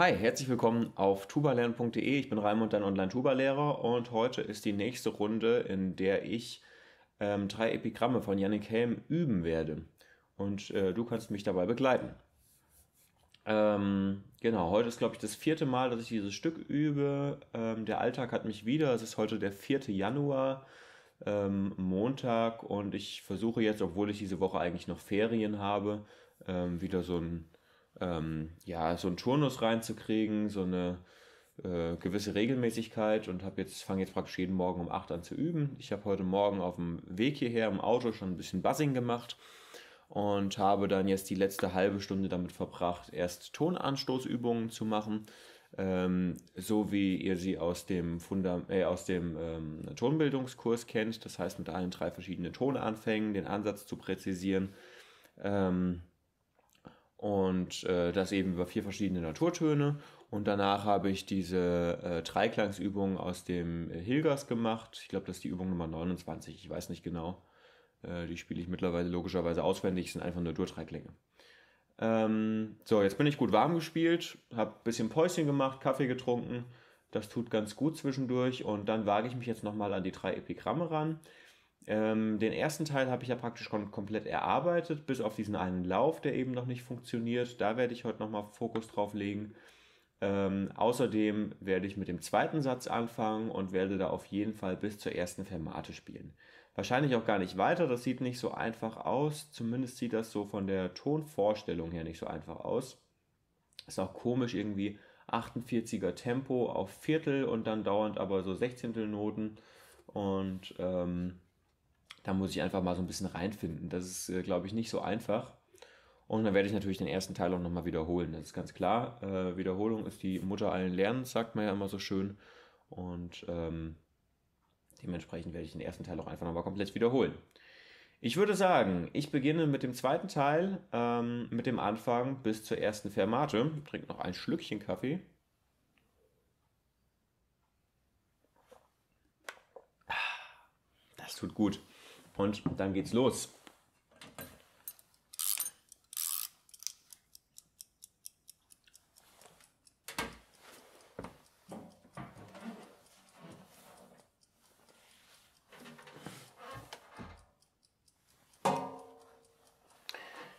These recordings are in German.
Hi, herzlich willkommen auf tubalernen.de. Ich bin Raimund, dein Online-Tuba-Lehrer und heute ist die nächste Runde, in der ich ähm, drei Epigramme von Yannick Helm üben werde. Und äh, du kannst mich dabei begleiten. Ähm, genau, heute ist, glaube ich, das vierte Mal, dass ich dieses Stück übe. Ähm, der Alltag hat mich wieder. Es ist heute der 4. Januar, ähm, Montag, und ich versuche jetzt, obwohl ich diese Woche eigentlich noch Ferien habe, ähm, wieder so ein ähm, ja, so einen Turnus reinzukriegen, so eine äh, gewisse Regelmäßigkeit und habe jetzt, fange jetzt praktisch jeden Morgen um 8 an zu üben. Ich habe heute Morgen auf dem Weg hierher im Auto schon ein bisschen Buzzing gemacht und habe dann jetzt die letzte halbe Stunde damit verbracht, erst Tonanstoßübungen zu machen, ähm, so wie ihr sie aus dem, Funda äh, aus dem ähm, Tonbildungskurs kennt. Das heißt, mit allen drei verschiedenen Tonanfängen den Ansatz zu präzisieren. Ähm, und äh, das eben über vier verschiedene Naturtöne. Und danach habe ich diese äh, Dreiklangsübung aus dem Hilgers gemacht. Ich glaube, das ist die Übung Nummer 29, ich weiß nicht genau. Äh, die spiele ich mittlerweile logischerweise auswendig, es sind einfach nur Dur-Dreiklänge. Ähm, so, jetzt bin ich gut warm gespielt, habe ein bisschen Päuschen gemacht, Kaffee getrunken. Das tut ganz gut zwischendurch und dann wage ich mich jetzt nochmal an die drei Epigramme ran. Ähm, den ersten Teil habe ich ja praktisch schon komplett erarbeitet, bis auf diesen einen Lauf, der eben noch nicht funktioniert. Da werde ich heute nochmal Fokus drauf legen. Ähm, außerdem werde ich mit dem zweiten Satz anfangen und werde da auf jeden Fall bis zur ersten Fermate spielen. Wahrscheinlich auch gar nicht weiter, das sieht nicht so einfach aus. Zumindest sieht das so von der Tonvorstellung her nicht so einfach aus. Ist auch komisch irgendwie 48er Tempo auf Viertel und dann dauernd aber so Sechzehntel Noten. Und ähm, da muss ich einfach mal so ein bisschen reinfinden. Das ist, äh, glaube ich, nicht so einfach. Und dann werde ich natürlich den ersten Teil auch nochmal wiederholen. Das ist ganz klar. Äh, Wiederholung ist die Mutter allen Lernens, sagt man ja immer so schön. Und ähm, dementsprechend werde ich den ersten Teil auch einfach nochmal komplett wiederholen. Ich würde sagen, ich beginne mit dem zweiten Teil, ähm, mit dem Anfang bis zur ersten Fermate. Trinke noch ein Schlückchen Kaffee. Das tut gut. Und dann geht's los.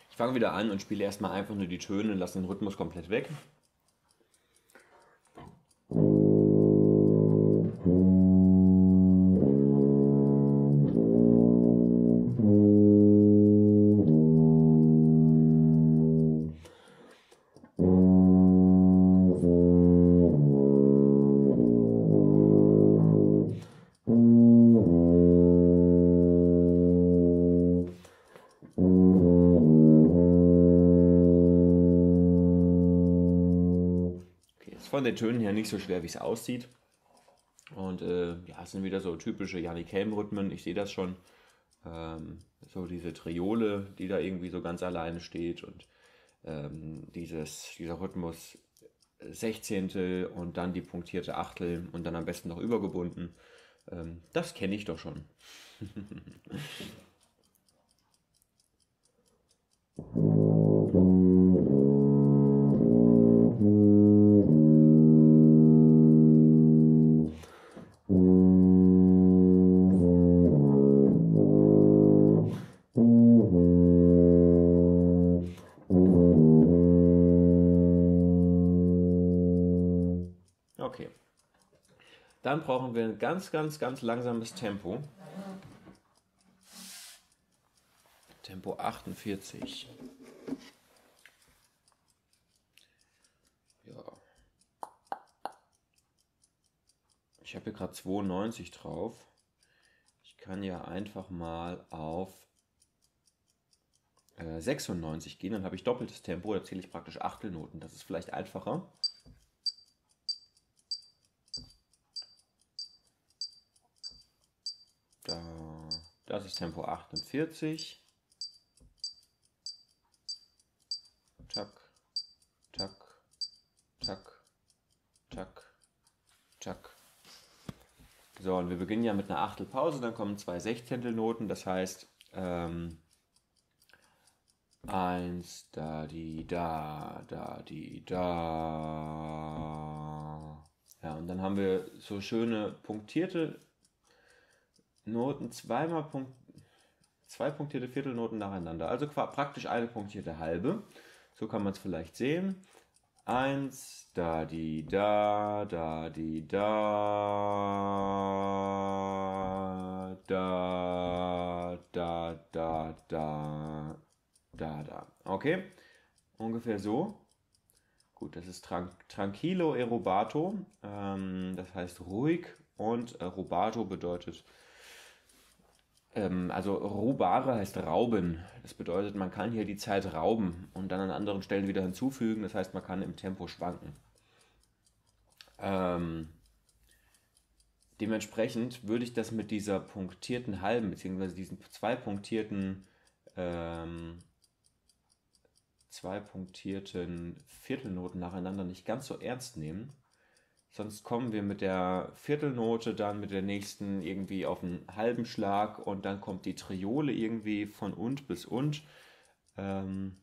Ich fange wieder an und spiele erstmal einfach nur die Töne, lasse den Rhythmus komplett weg. Von den Tönen her nicht so schwer, wie es aussieht. Und äh, ja, es sind wieder so typische Janik Helm-Rhythmen. Ich sehe das schon. Ähm, so diese Triole, die da irgendwie so ganz alleine steht und ähm, dieses, dieser Rhythmus Sechzehntel und dann die punktierte Achtel und dann am besten noch übergebunden. Ähm, das kenne ich doch schon. Brauchen wir ein ganz, ganz, ganz langsames Tempo. Tempo 48. Ja. Ich habe hier gerade 92 drauf. Ich kann ja einfach mal auf 96 äh, gehen, dann habe ich doppeltes Tempo, da zähle ich praktisch Achtelnoten. Das ist vielleicht einfacher. Das ist Tempo 48. Tack, tack, tack, tack, tack. So, und wir beginnen ja mit einer Achtelpause, dann kommen zwei Sechzehntelnoten, das heißt ähm, Eins, da, die, da, da, die, da. Ja, und dann haben wir so schöne punktierte Noten, zweimal Punkt, zwei punktierte Viertelnoten nacheinander. Also praktisch eine punktierte halbe. So kann man es vielleicht sehen. Eins, da, die, da, da, die, da, da, da, da, da, da, da. Okay? Ungefähr so. Gut, das ist tran Tranquilo e rubato. Ähm, das heißt ruhig und äh, rubato bedeutet ähm, also rubare heißt rauben. Das bedeutet, man kann hier die Zeit rauben und dann an anderen Stellen wieder hinzufügen. Das heißt, man kann im Tempo schwanken. Ähm, dementsprechend würde ich das mit dieser punktierten halben, beziehungsweise diesen zwei punktierten, ähm, zwei punktierten Viertelnoten nacheinander nicht ganz so ernst nehmen Sonst kommen wir mit der Viertelnote dann mit der nächsten irgendwie auf einen halben Schlag und dann kommt die Triole irgendwie von und bis und. Ähm,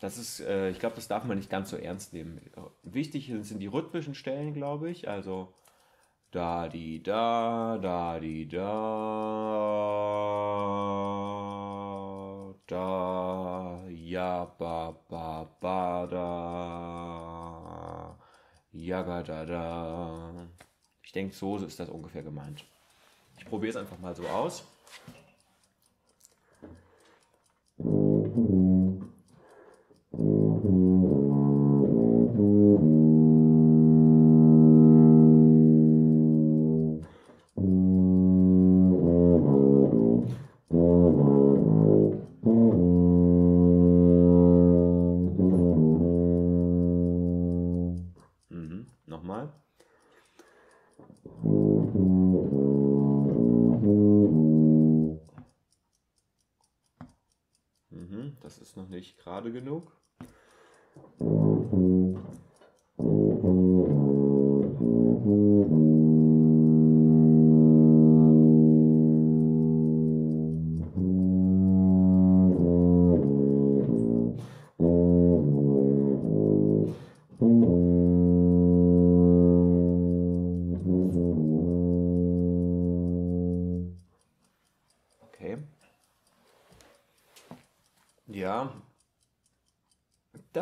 das ist, äh, ich glaube, das darf man nicht ganz so ernst nehmen. Wichtig sind die rhythmischen Stellen, glaube ich. Also da, die, da, da, die, da, da, ja, ba, ba, ba, da. Jagadada. Ich denke, so ist das ungefähr gemeint. Ich probiere es einfach mal so aus.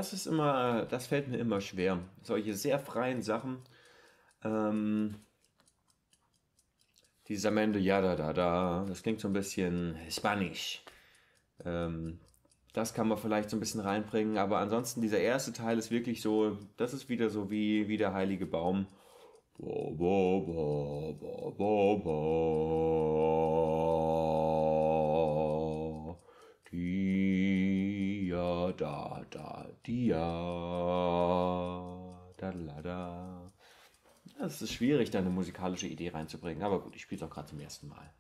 Das ist immer, das fällt mir immer schwer. Solche sehr freien Sachen. Ähm, dieses am Ende, ja, da, da, da, das klingt so ein bisschen Spanisch. Ähm, das kann man vielleicht so ein bisschen reinbringen, aber ansonsten dieser erste Teil ist wirklich so, das ist wieder so wie, wie der heilige Baum. Bo, bo, bo, bo, bo, bo. Die, ja, da, da, Dia. Da, da, da. Es ist schwierig, da eine musikalische Idee reinzubringen, aber gut, ich spiele es auch gerade zum ersten Mal.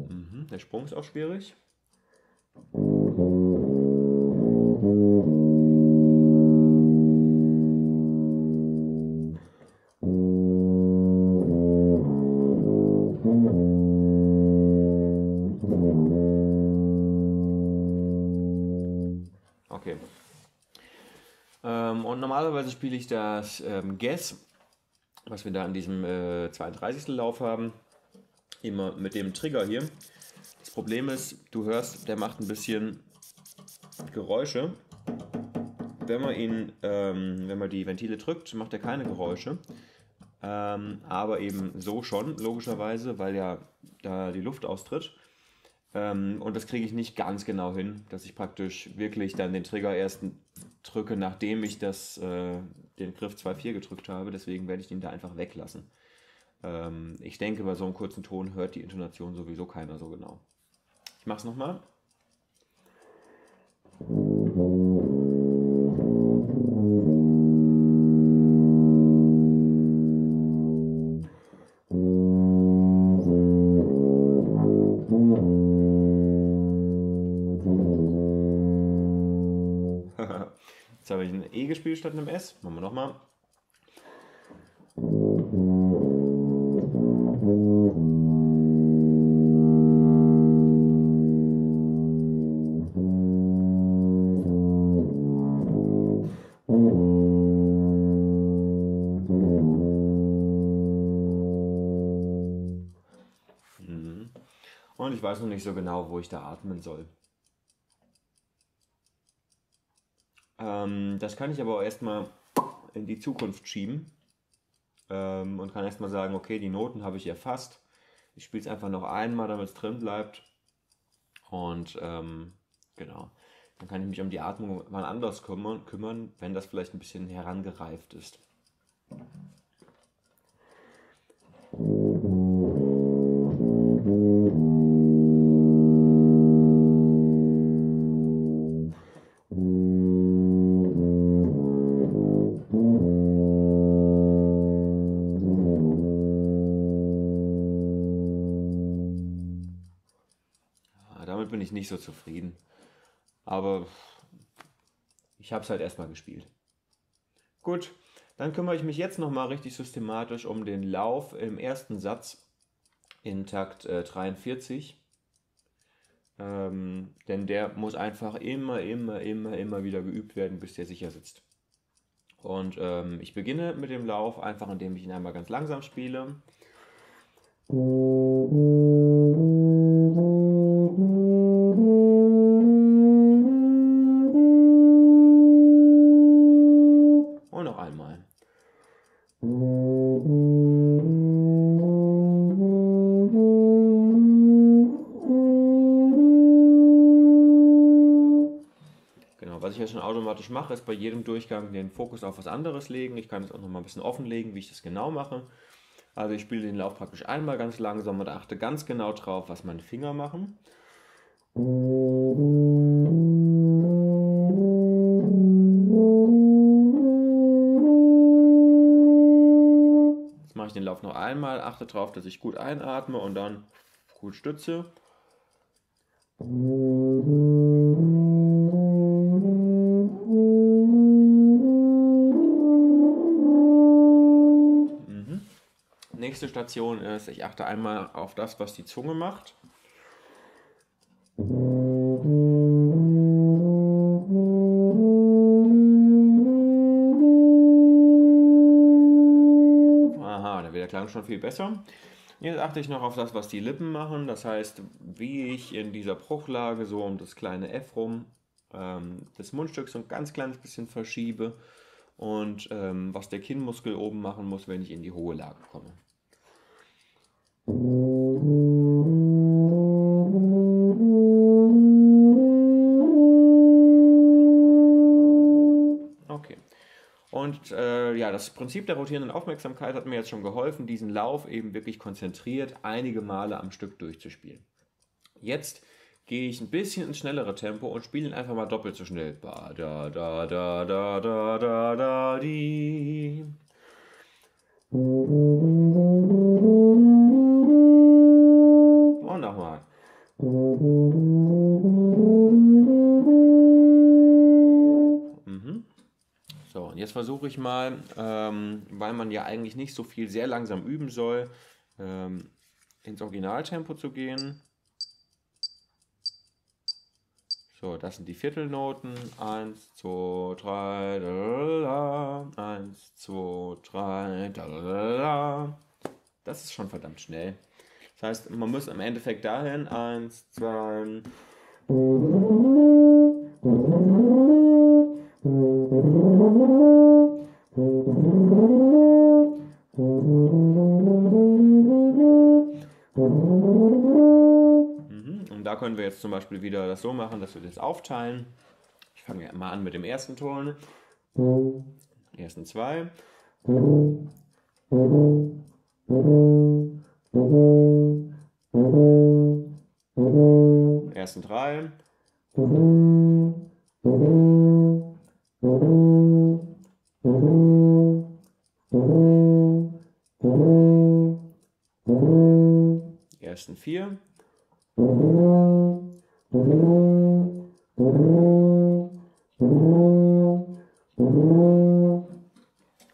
Mhm, der Sprung ist auch schwierig. Normalerweise spiele ich das ähm, Guess, was wir da in diesem äh, 32. Lauf haben, immer mit dem Trigger hier. Das Problem ist, du hörst, der macht ein bisschen Geräusche. Wenn man ihn, ähm, wenn man die Ventile drückt, macht er keine Geräusche. Ähm, aber eben so schon, logischerweise, weil ja da die Luft austritt. Ähm, und das kriege ich nicht ganz genau hin, dass ich praktisch wirklich dann den Trigger erst drücke, nachdem ich das, äh, den Griff 2-4 gedrückt habe. Deswegen werde ich ihn da einfach weglassen. Ähm, ich denke, bei so einem kurzen Ton hört die Intonation sowieso keiner so genau. Ich mache es nochmal. Jetzt habe ich ein E gespielt statt einem S. Machen wir nochmal. Mhm. Und ich weiß noch nicht so genau, wo ich da atmen soll. Das kann ich aber auch erstmal in die Zukunft schieben ähm, und kann erstmal sagen, okay, die Noten habe ich erfasst. Ich spiele es einfach noch einmal, damit es drin bleibt. Und ähm, genau, dann kann ich mich um die Atmung mal anders kümmern, kümmern, wenn das vielleicht ein bisschen herangereift ist. Nicht so zufrieden. Aber ich habe es halt erstmal gespielt. Gut, dann kümmere ich mich jetzt nochmal richtig systematisch um den Lauf im ersten Satz in Takt äh, 43. Ähm, denn der muss einfach immer, immer, immer, immer wieder geübt werden, bis der sicher sitzt. Und ähm, ich beginne mit dem Lauf einfach, indem ich ihn einmal ganz langsam spiele. Schon automatisch mache, ist bei jedem Durchgang den Fokus auf was anderes legen. Ich kann es auch noch mal ein bisschen offenlegen, wie ich das genau mache. Also ich spiele den Lauf praktisch einmal ganz langsam und achte ganz genau drauf, was meine Finger machen. Jetzt mache ich den Lauf noch einmal, achte darauf, dass ich gut einatme und dann gut stütze. Nächste Station ist, ich achte einmal auf das, was die Zunge macht. Aha, da wird der Klang schon viel besser. Jetzt achte ich noch auf das, was die Lippen machen. Das heißt, wie ich in dieser Bruchlage so um das kleine F rum ähm, das Mundstück so ein ganz kleines bisschen verschiebe und ähm, was der Kinnmuskel oben machen muss, wenn ich in die hohe Lage komme. Okay. Und äh, ja, das Prinzip der rotierenden Aufmerksamkeit hat mir jetzt schon geholfen, diesen Lauf eben wirklich konzentriert einige Male am Stück durchzuspielen. Jetzt gehe ich ein bisschen ins schnellere Tempo und spiele ihn einfach mal doppelt so schnell. Ba, da, da, da, da, da, da, da, di. Und jetzt versuche ich mal, ähm, weil man ja eigentlich nicht so viel sehr langsam üben soll, ähm, ins Originaltempo zu gehen. So, das sind die Viertelnoten. Eins, zwei, drei, da, eins, zwei, drei, da. Das ist schon verdammt schnell. Das heißt, man muss im Endeffekt dahin. Eins, zwei. Und da können wir jetzt zum Beispiel wieder das so machen, dass wir das aufteilen. Ich fange mal an mit dem ersten Ton. Ersten zwei. Ersten drei. Ersten vier.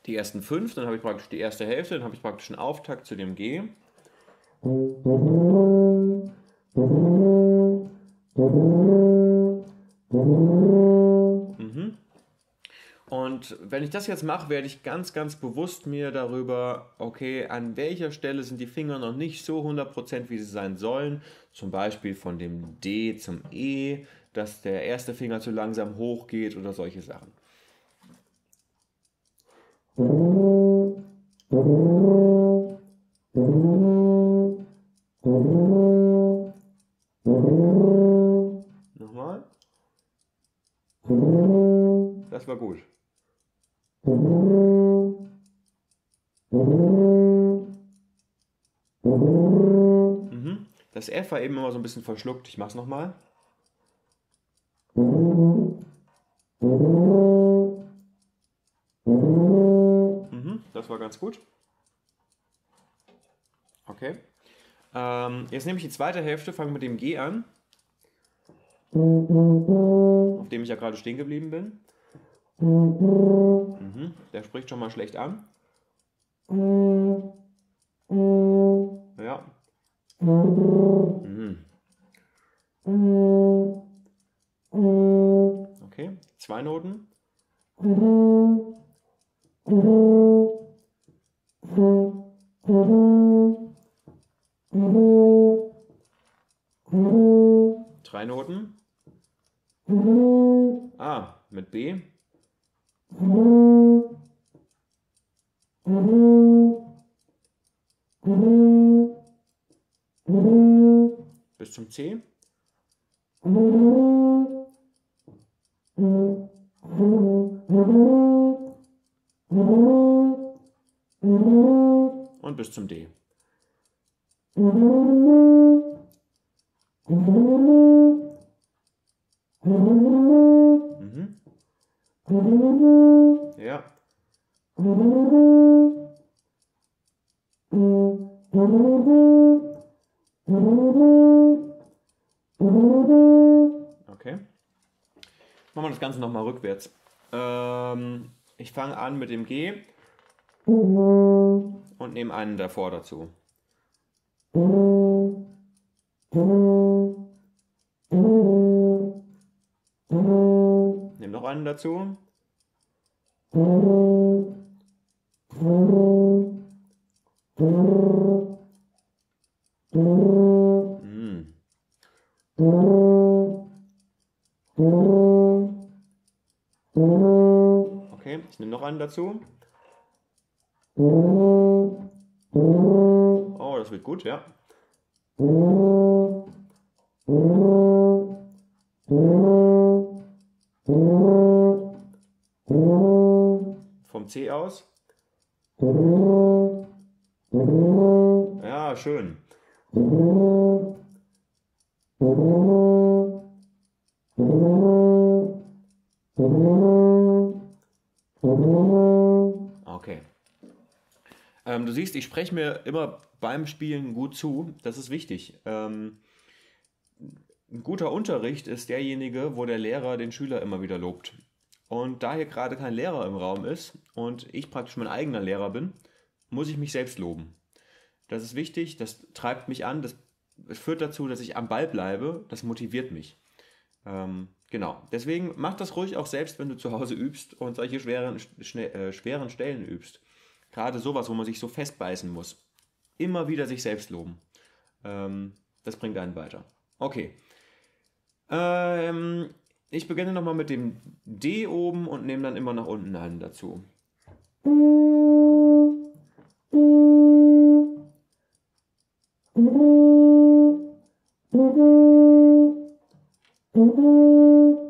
Die ersten fünf, dann habe ich praktisch die erste Hälfte, dann habe ich praktisch einen Auftakt zu dem G. Und wenn ich das jetzt mache, werde ich ganz, ganz bewusst mir darüber, okay, an welcher Stelle sind die Finger noch nicht so 100% wie sie sein sollen. Zum Beispiel von dem D zum E, dass der erste Finger zu langsam hochgeht oder solche Sachen. Nochmal. Das war gut. Mhm. Das F war eben immer so ein bisschen verschluckt. Ich mach's nochmal. Mhm. Das war ganz gut. Okay. Ähm, jetzt nehme ich die zweite Hälfte, fange mit dem G an, auf dem ich ja gerade stehen geblieben bin. Mhm, der spricht schon mal schlecht an. Ja. Mhm. Okay, zwei Noten. Drei Noten. Ah, mit B. Bis zum C. Und bis zum D. Mhm. Ja. Okay. Machen wir das Ganze nochmal rückwärts. Ähm, ich fange an mit dem G und nehme einen davor dazu. Nehme noch einen dazu. Mm. Okay, ich nehme noch einen dazu. Oh, das wird gut, ja. Vom C aus. Ja, schön. Okay. Ähm, du siehst, ich spreche mir immer beim Spielen gut zu. Das ist wichtig. Ähm, ein guter Unterricht ist derjenige, wo der Lehrer den Schüler immer wieder lobt. Und da hier gerade kein Lehrer im Raum ist und ich praktisch mein eigener Lehrer bin, muss ich mich selbst loben. Das ist wichtig, das treibt mich an, das führt dazu, dass ich am Ball bleibe, das motiviert mich. Ähm, genau, deswegen mach das ruhig auch selbst, wenn du zu Hause übst und solche schweren, äh, schweren Stellen übst. Gerade sowas, wo man sich so festbeißen muss. Immer wieder sich selbst loben. Ähm, das bringt einen weiter. Okay. Ähm, ich beginne nochmal mit dem D oben und nehme dann immer nach unten einen dazu.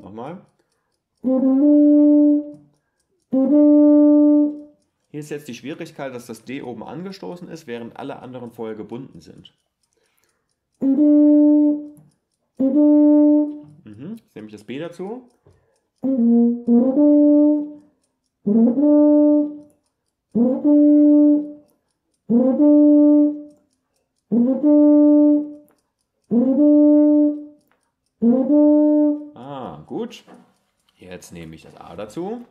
Nochmal. Hier ist jetzt die Schwierigkeit, dass das D oben angestoßen ist, während alle anderen vorher gebunden sind. Jetzt nehme ich das B dazu. Ah, gut. Jetzt nehme ich das A dazu.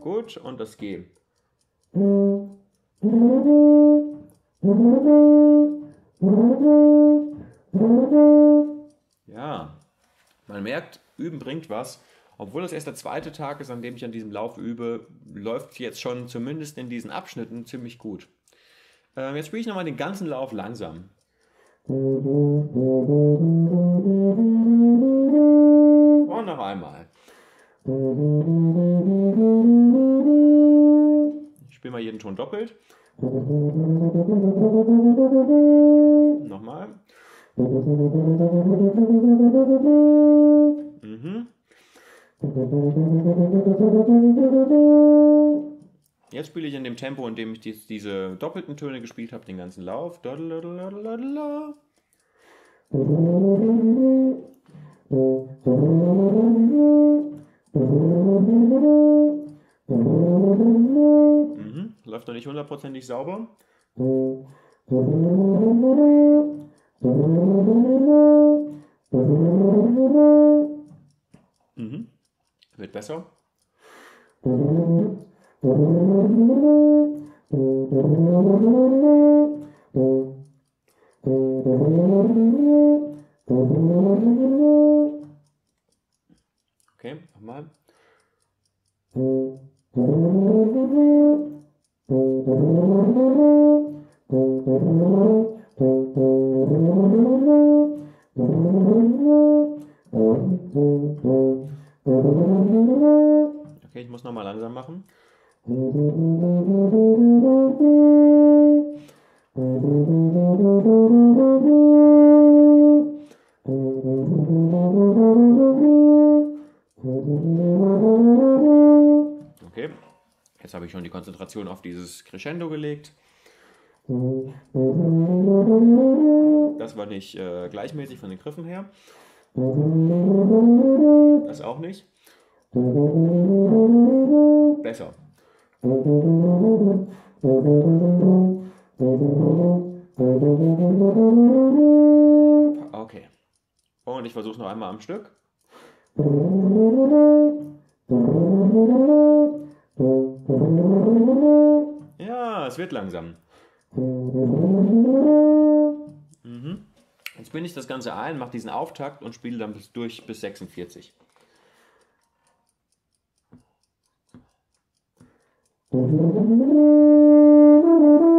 Gut, und das G. Ja, man merkt, üben bringt was. Obwohl das erst der zweite Tag ist, an dem ich an diesem Lauf übe, läuft es jetzt schon zumindest in diesen Abschnitten ziemlich gut. Ähm, jetzt spiele ich nochmal den ganzen Lauf langsam. Und noch einmal. Spiele mal jeden Ton doppelt. Nochmal. Mhm. Jetzt spiele ich in dem Tempo, in dem ich dies, diese doppelten Töne gespielt habe, den ganzen Lauf. Läuft noch nicht hundertprozentig sauber. Mhm. Wird besser. Okay, nochmal. Okay, ich muss nochmal langsam machen. Okay, jetzt habe ich schon die Konzentration auf dieses Crescendo gelegt. Das war nicht äh, gleichmäßig von den Griffen her. Das auch nicht. Besser. Okay. Und ich versuche es noch einmal am Stück. Ja, es wird langsam. Mhm. Jetzt bin ich das Ganze ein, mache diesen Auftakt und spiele dann bis durch bis 46. Nochmal.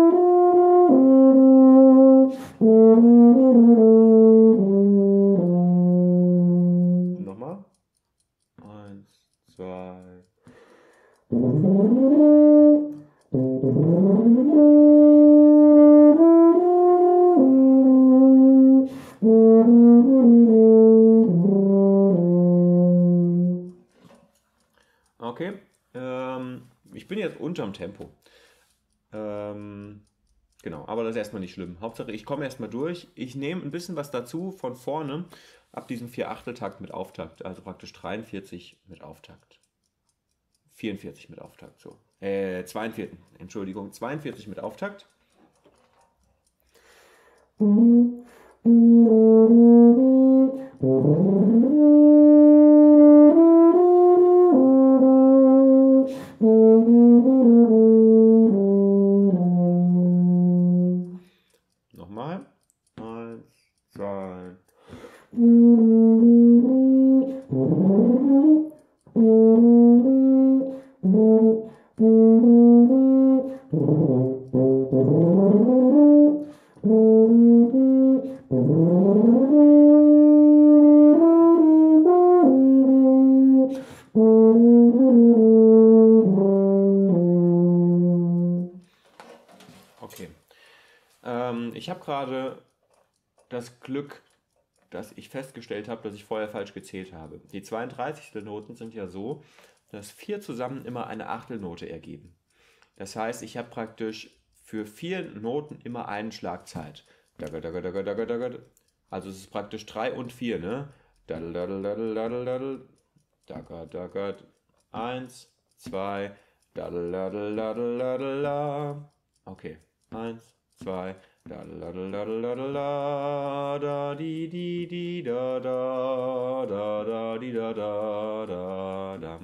ich bin jetzt unterm Tempo. Ähm, genau, aber das ist erstmal nicht schlimm. Hauptsache, ich komme erstmal durch. Ich nehme ein bisschen was dazu von vorne ab diesem 4-8-Takt mit Auftakt. Also praktisch 43 mit Auftakt. 44 mit Auftakt, so. Äh, 42, Entschuldigung, 42 mit Auftakt. Nochmal. Gerade das Glück, dass ich festgestellt habe, dass ich vorher falsch gezählt habe. Die 32. Noten sind ja so, dass vier zusammen immer eine Achtelnote ergeben. Das heißt, ich habe praktisch für vier Noten immer einen Schlag Zeit. Dagger, dagger, dagger, dagger, dagger. Also es ist praktisch 3 und 4, ne? Daddel, daddel, daddel. Dagger, dagger. 1, 2, daddel, daddel, daddel, daddel, da. Okay. 1, 2, daddel, daddel, daddel, daddel, da, di, di, di, da, da, da, da, di, da, da, da, da.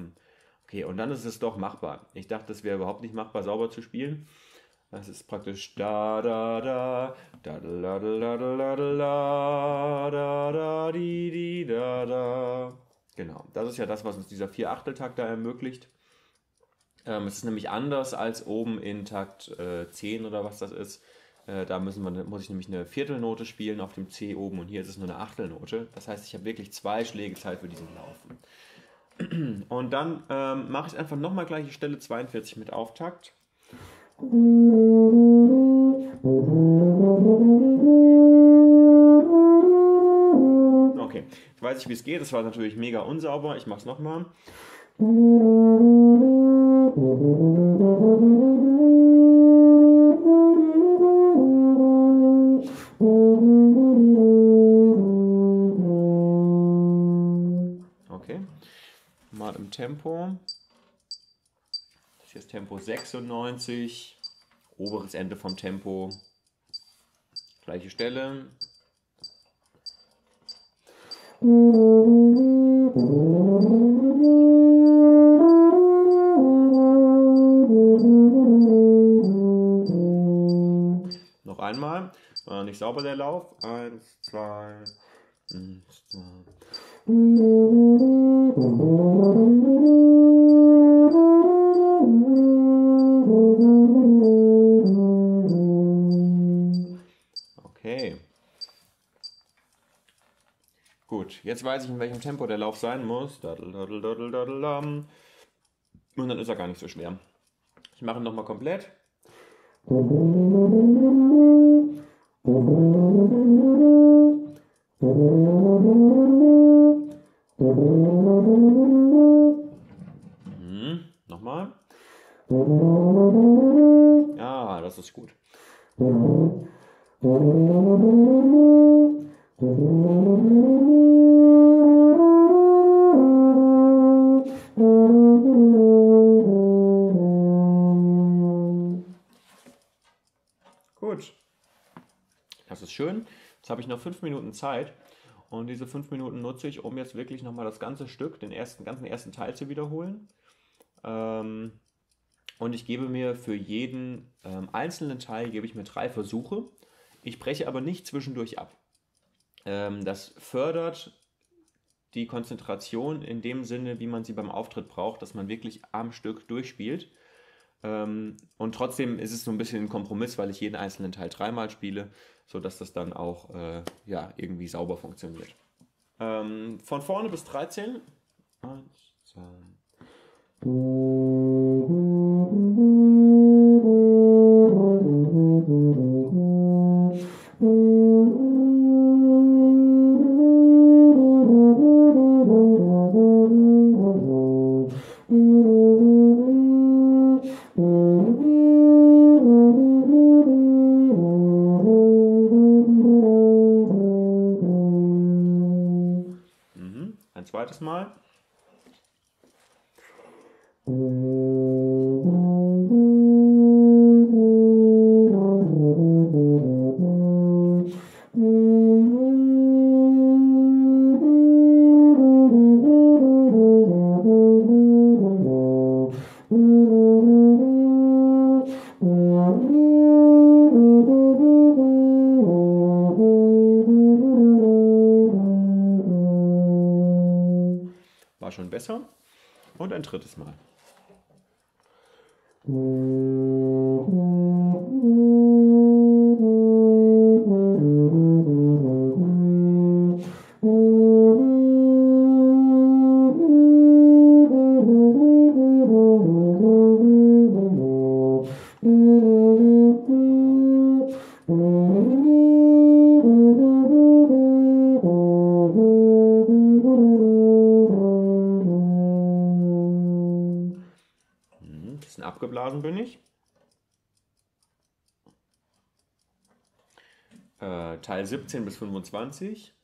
Okay, und dann ist es doch machbar. Ich dachte, es wäre überhaupt nicht machbar, sauber zu spielen. Das ist praktisch da da da da da da da da da da da da di di da da. Genau, das ist ja das, was uns dieser Vier-Achteltakt da ermöglicht. Ähm, es ist nämlich anders als oben in Takt äh, 10 oder was das ist. Äh, da müssen wir, muss ich nämlich eine Viertelnote spielen auf dem C oben und hier ist es nur eine Achtelnote. Das heißt, ich habe wirklich zwei Schläge Zeit für diesen Laufen. Und dann ähm, mache ich einfach nochmal gleiche Stelle 42 mit Auftakt. Okay, ich weiß nicht, wie es geht. Das war natürlich mega unsauber. Ich mache es nochmal. Tempo. Das hier ist Tempo 96, oberes Ende vom Tempo. Gleiche Stelle. Noch einmal. War nicht sauber der Lauf. Eins, zwei, eins, zwei. Okay. Gut, jetzt weiß ich, in welchem Tempo der Lauf sein muss. Und dann ist er gar nicht so schwer. Ich mache ihn nochmal komplett. Mhm. Nochmal. Ja, das ist gut. Gut. Das ist schön. Jetzt habe ich noch fünf Minuten Zeit. Und diese fünf Minuten nutze ich, um jetzt wirklich nochmal das ganze Stück, den ersten, ganzen ersten Teil zu wiederholen. Ähm, und ich gebe mir für jeden ähm, einzelnen Teil gebe ich mir drei Versuche. Ich breche aber nicht zwischendurch ab. Ähm, das fördert die Konzentration in dem Sinne, wie man sie beim Auftritt braucht, dass man wirklich am Stück durchspielt. Ähm, und trotzdem ist es so ein bisschen ein Kompromiss, weil ich jeden einzelnen Teil dreimal spiele, sodass das dann auch äh, ja, irgendwie sauber funktioniert. Ähm, von vorne bis 13. Eins, zwei. Schon besser. Und ein drittes Mal. 17 bis 25.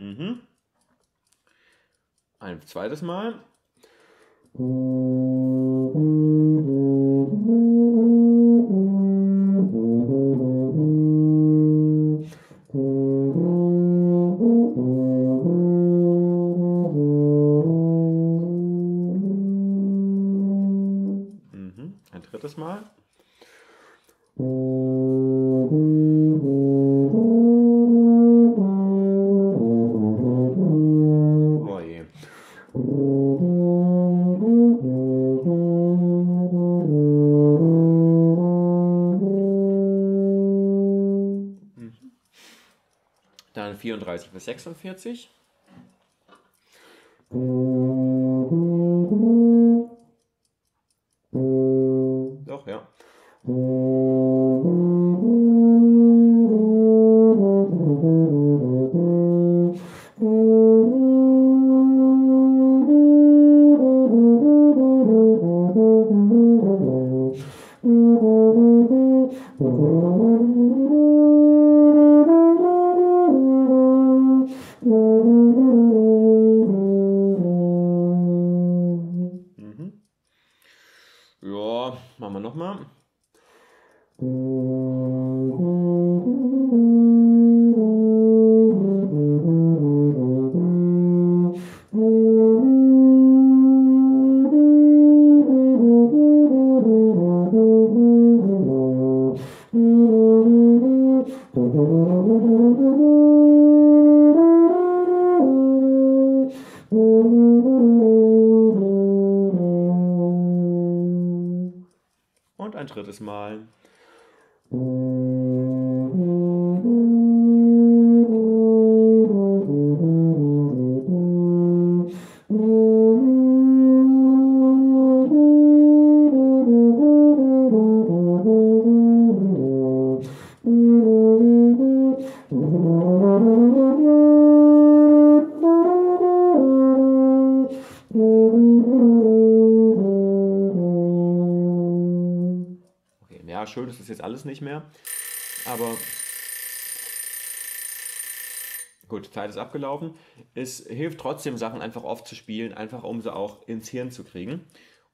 Mhm. Ein zweites Mal. 34 bis 46. Schön ist das jetzt alles nicht mehr. Aber gut, Zeit ist abgelaufen. Es hilft trotzdem, Sachen einfach oft zu spielen, einfach um sie auch ins Hirn zu kriegen.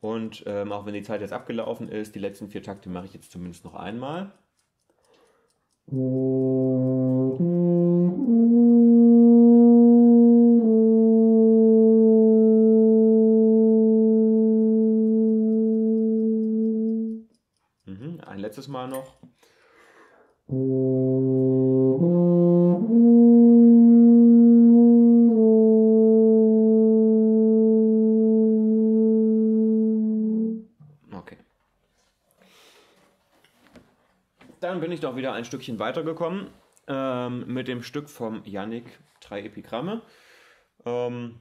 Und ähm, auch wenn die Zeit jetzt abgelaufen ist, die letzten vier Takte mache ich jetzt zumindest noch einmal. Mhm, letztes Mal noch. Okay. Dann bin ich doch wieder ein Stückchen weitergekommen ähm, mit dem Stück vom Yannick, drei Epigramme. Ähm,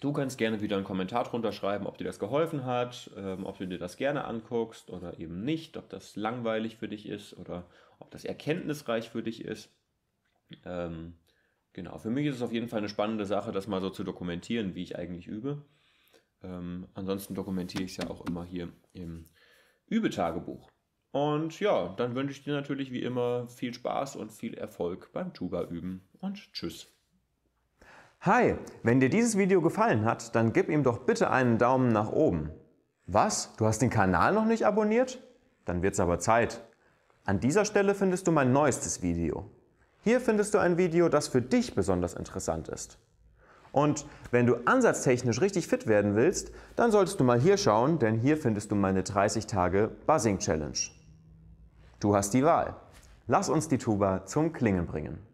du kannst gerne wieder einen Kommentar drunter schreiben, ob dir das geholfen hat, ähm, ob du dir das gerne anguckst oder eben nicht, ob das langweilig für dich ist oder ob das erkenntnisreich für dich ist. Ähm, genau, für mich ist es auf jeden Fall eine spannende Sache, das mal so zu dokumentieren, wie ich eigentlich übe. Ähm, ansonsten dokumentiere ich es ja auch immer hier im Übetagebuch. Und ja, dann wünsche ich dir natürlich wie immer viel Spaß und viel Erfolg beim Tuba üben und tschüss. Hi, wenn dir dieses Video gefallen hat, dann gib ihm doch bitte einen Daumen nach oben. Was? Du hast den Kanal noch nicht abonniert? Dann wird's aber Zeit. An dieser Stelle findest du mein neuestes Video. Hier findest du ein Video, das für dich besonders interessant ist. Und wenn du ansatztechnisch richtig fit werden willst, dann solltest du mal hier schauen, denn hier findest du meine 30 Tage Buzzing Challenge. Du hast die Wahl. Lass uns die Tuba zum Klingen bringen.